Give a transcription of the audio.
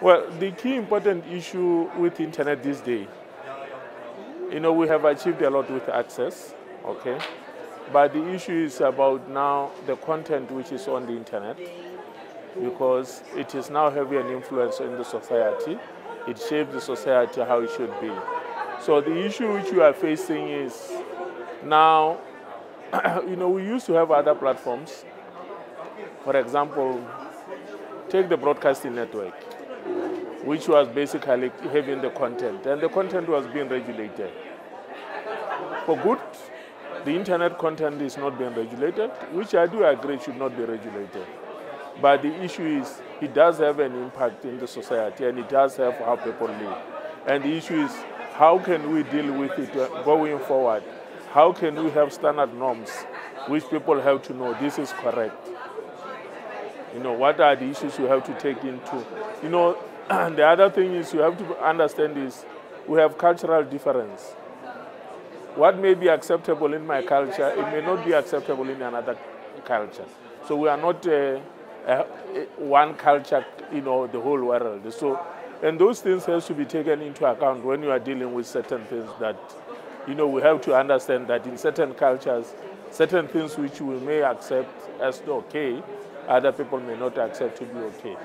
Well, the key important issue with internet this day, you know, we have achieved a lot with access, okay? But the issue is about now the content which is on the internet because it is now having an influence in the society. It shapes the society how it should be. So the issue which we are facing is now, you know, we used to have other platforms. For example, take the broadcasting network which was basically having the content, and the content was being regulated. For good, the internet content is not being regulated, which I do agree should not be regulated. But the issue is it does have an impact in the society and it does have how people live. And the issue is how can we deal with it going forward? How can we have standard norms which people have to know this is correct? You know, what are the issues you have to take into? You know, the other thing is you have to understand is we have cultural difference. What may be acceptable in my culture, it may not be acceptable in another culture. So we are not uh, uh, one culture, you know, the whole world. So, and those things have to be taken into account when you are dealing with certain things that, you know, we have to understand that in certain cultures, certain things which we may accept as okay, other people may not accept to be okay.